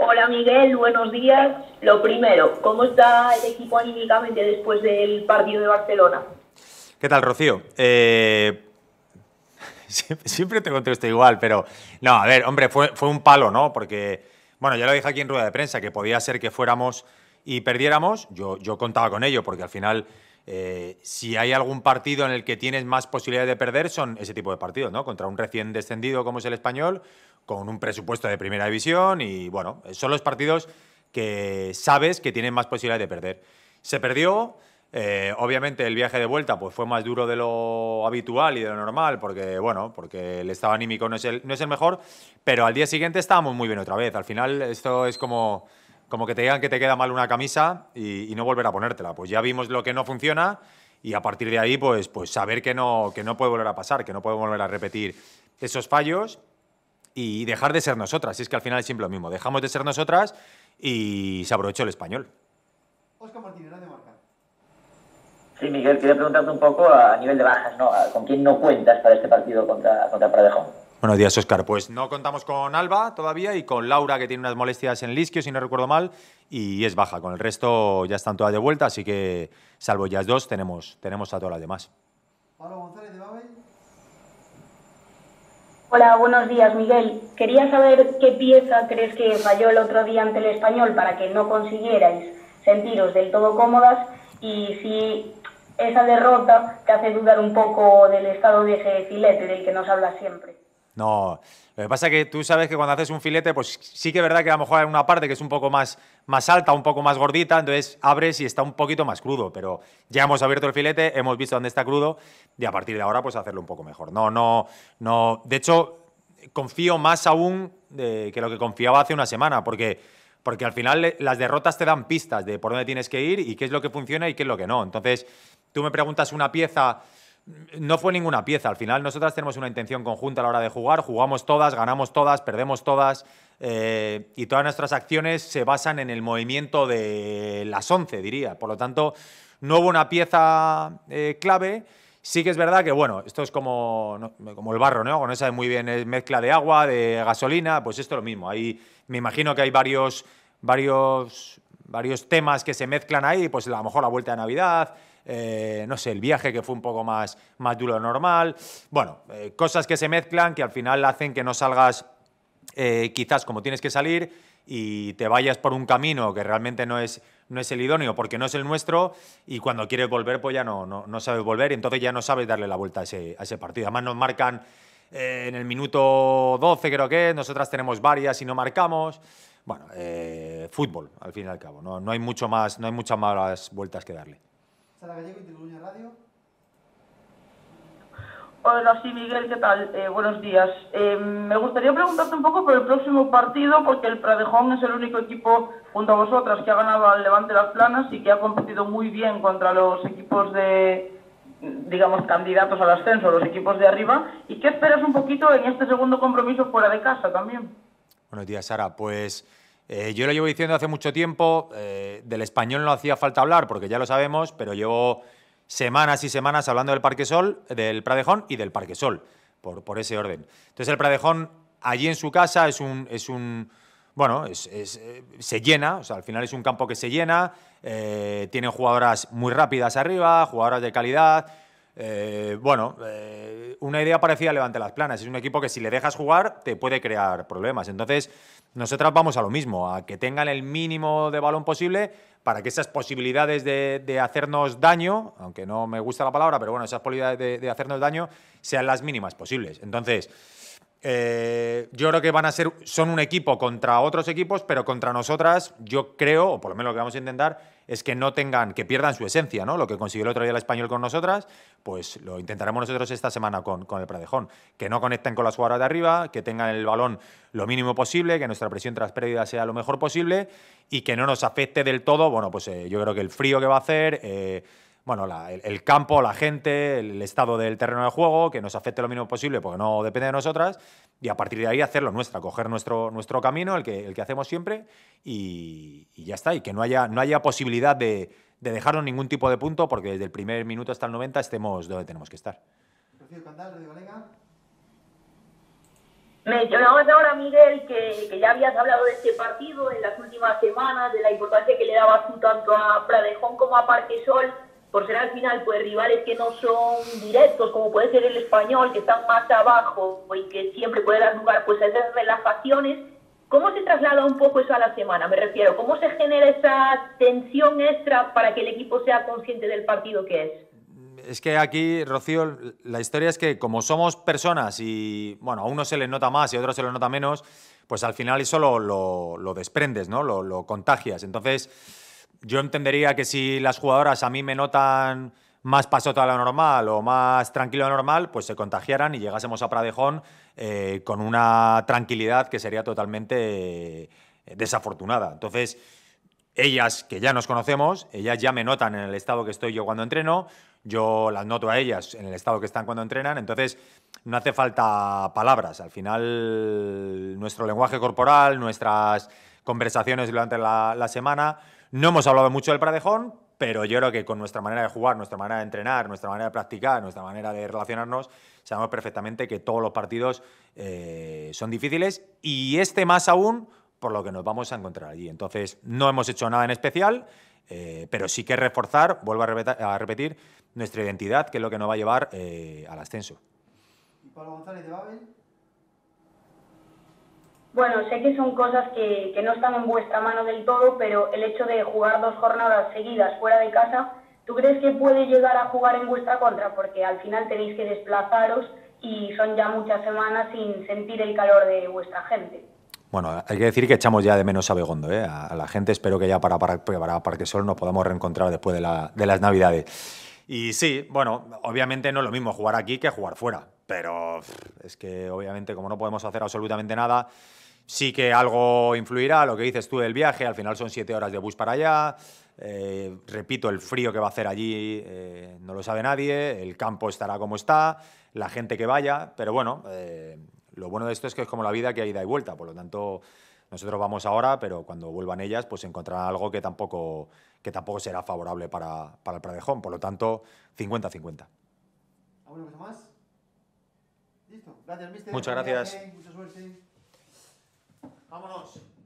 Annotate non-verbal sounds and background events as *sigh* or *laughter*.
Hola Miguel, buenos días. Lo primero, ¿cómo está el equipo anímicamente después del partido de Barcelona? ¿Qué tal, Rocío? Eh, *laughs* siempre te contesto igual, pero no, a ver, hombre, fue, fue un palo, ¿no? Porque, bueno, ya lo dije aquí en rueda de prensa, que podía ser que fuéramos y perdiéramos. Yo, yo contaba con ello, porque al final, eh, si hay algún partido en el que tienes más posibilidades de perder, son ese tipo de partidos, ¿no? Contra un recién descendido como es el español con un presupuesto de primera división y bueno, son los partidos que sabes que tienen más posibilidades de perder. Se perdió, eh, obviamente el viaje de vuelta pues, fue más duro de lo habitual y de lo normal, porque bueno, porque el estado anímico no es el, no es el mejor, pero al día siguiente estábamos muy bien otra vez. Al final esto es como, como que te digan que te queda mal una camisa y, no volver a ponértela. Pues ya vimos lo que no funciona y a partir de ahí pues, pues saber que no, que no puede volver a pasar, que no puede volver a repetir esos fallos y dejar de ser nosotras. Es que al final es siempre lo mismo. Dejamos de ser nosotras y se aprovechó el español. Oscar Martínez, de marca. Sí, Miguel, quería preguntarte un poco a nivel de bajas, ¿no? ¿Con quién no cuentas para este partido contra, contra Pradejón? Buenos días, Oscar. Pues no contamos con Alba todavía y con Laura, que tiene unas molestias en el isquio, si no recuerdo mal, y es baja. Con el resto ya están todas de vuelta, así que, salvo ya dos, tenemos, tenemos a todas las demás. Pablo González, de Babel. Hola, buenos días, Miguel. Quería saber qué pieza crees que falló el otro día ante el español para que no consiguierais sentiros del todo cómodas y si esa derrota te hace dudar un poco del estado de ese filete del que nos habla siempre. No, lo que pasa es que tú sabes que cuando haces un filete, pues sí que es verdad que a lo mejor hay una parte que es un poco más, más alta, un poco más gordita, entonces abres y está un poquito más crudo, pero ya hemos abierto el filete, hemos visto dónde está crudo y a partir de ahora pues hacerlo un poco mejor. No, no, no, de hecho confío más aún de, que lo que confiaba hace una semana, porque, porque al final las derrotas te dan pistas de por dónde tienes que ir y qué es lo que funciona y qué es lo que no. Entonces, tú me preguntas una pieza no fue ninguna pieza. Al final nosotras tenemos una intención conjunta a la hora de jugar. Jugamos todas, ganamos todas, perdemos todas. Eh, y todas nuestras acciones se basan en el movimiento de las 11, diría. Por lo tanto, no hubo una pieza eh, clave. Sí que es verdad que, bueno, esto es como, como el barro, ¿no? No sabe muy bien, mezcla de agua, de gasolina, pues esto es lo mismo. Ahí me imagino que hay varios, varios, varios temas que se mezclan ahí, pues a lo mejor la vuelta de Navidad, eh, no sé, el viaje que fue un poco más, más duro de normal. Bueno, eh, cosas que se mezclan que al final hacen que no salgas eh, quizás como tienes que salir y te vayas por un camino que realmente no es, no es el idóneo porque no es el nuestro y cuando quieres volver pues ya no, no, sabes volver y entonces ya no sabes darle la vuelta a ese, a ese partido. Además nos marcan en el minuto 12 creo que, nosotras tenemos varias y no marcamos. Bueno, fútbol al fin y al cabo, no, no, hay mucho más, no hay muchas más vueltas que darle. Sara Gallego, Radio. Hola, sí, Miguel, ¿qué tal? Eh, buenos días. Eh, me gustaría preguntarte un poco por el próximo partido, porque el Pradejón es el único equipo, junto a vosotras, que ha ganado al Levante Las Planas y que ha competido muy bien contra los equipos de, digamos, candidatos al ascenso, los equipos de arriba. ¿Y qué esperas un poquito en este segundo compromiso fuera de casa también? Buenos días, Sara. Pues eh, yo lo llevo diciendo hace mucho tiempo, eh, del español no hacía falta hablar porque ya lo sabemos, pero llevo semanas y semanas hablando del Parque Sol, del Pradejón y del Parque Sol, por, ese orden. Entonces el Pradejón allí en su casa es un, es un bueno, es, eh, se llena, o sea, al final es un campo que se llena, tienen jugadoras muy rápidas arriba, jugadoras de calidad, bueno, una idea parecida a Levante las Planas. Es un equipo que si le dejas jugar te puede crear problemas. Entonces, nosotras vamos a lo mismo, a que tengan el mínimo de balón posible para que esas posibilidades de, hacernos daño, aunque no me gusta la palabra, pero bueno, esas posibilidades de, hacernos daño sean las mínimas posibles. Entonces, eh, yo creo que van a ser, son un equipo contra otros equipos, pero contra nosotras, yo creo, o por lo menos lo que vamos a intentar, es que no tengan, que pierdan su esencia, ¿no? Lo que consiguió el otro día el español con nosotras, pues lo intentaremos nosotros esta semana con, con el Pradejón. Que no conecten con las jugadoras de arriba, que tengan el balón lo mínimo posible, que nuestra presión tras pérdida sea lo mejor posible y que no nos afecte del todo, bueno, pues eh, yo creo que el frío que va a hacer, eh, bueno, el, campo, la gente, el estado del terreno de juego, que nos afecte lo mínimo posible porque no depende de nosotras, y a partir de ahí hacerlo nuestra, coger nuestro, nuestro camino, el que, el que hacemos siempre, y, ya está, y que no haya, no haya posibilidad de, de, dejarnos ningún tipo de punto porque desde el primer minuto hasta el 90 estemos donde tenemos que estar. Me llamabas ahora, Miguel, que, ya habías hablado de este partido en las últimas semanas, de la importancia que le dabas tú tanto a Pradejón como a Parquesol, por ser al final pues rivales que no son directos, como puede ser el español, que están más abajo y que siempre puede dar lugar pues a esas relajaciones. ¿Cómo se traslada un poco eso a la semana? Me refiero, ¿cómo se genera esa tensión extra para que el equipo sea consciente del partido que es? Es que aquí, Rocío, la historia es que como somos personas y, bueno, a uno se le nota más y a otro se le nota menos, pues al final eso lo, lo, desprendes, ¿no? Lo, lo, contagias. Entonces, yo entendería que si las jugadoras a mí me notan más pasoto a lo normal o más tranquilo a lo normal, pues se contagiaran y llegásemos a Pradejón eh, con una tranquilidad que sería totalmente eh, desafortunada. Entonces, ellas que ya nos conocemos, ellas ya me notan en el estado que estoy yo cuando entreno, yo las noto a ellas en el estado que están cuando entrenan, entonces no hace falta palabras. Al final, nuestro lenguaje corporal, nuestras conversaciones durante la, semana, no hemos hablado mucho del Pradejón, pero yo creo que con nuestra manera de jugar, nuestra manera de entrenar, nuestra manera de practicar, nuestra manera de relacionarnos, sabemos perfectamente que todos los partidos eh, son difíciles y este más aún por lo que nos vamos a encontrar allí. Entonces, no hemos hecho nada en especial, eh, pero sí que reforzar, vuelvo a repetir, nuestra identidad, que es lo que nos va a llevar eh, al ascenso. ¿Y Pablo González de Babel? Bueno, sé que son cosas que, no están en vuestra mano del todo, pero el hecho de jugar dos jornadas seguidas fuera de casa, ¿tú crees que puede llegar a jugar en vuestra contra? Porque al final tenéis que desplazaros y son ya muchas semanas sin sentir el calor de vuestra gente. Bueno, hay que decir que echamos ya de menos a Begondo, ¿eh? a, la gente. Espero que ya para, para, para Parquesol nos podamos reencontrar después de, la, de las Navidades. Y sí, bueno, obviamente no es lo mismo jugar aquí que jugar fuera, pero es que obviamente como no podemos hacer absolutamente nada, sí que algo influirá, lo que dices tú del viaje, al final son siete horas de bus para allá, eh, repito, el frío que va a hacer allí eh, no lo sabe nadie, el campo estará como está, la gente que vaya, pero bueno, eh, lo bueno de esto es que es como la vida que hay ida y vuelta, por lo tanto nosotros vamos ahora, pero cuando vuelvan ellas, pues encontrarán algo que tampoco, que tampoco será favorable para, para el Pradejón. Por lo tanto, 50-50. ¿Alguna cosa más? Listo. Gracias, mister. Muchas gracias. Mucha suerte. Vámonos.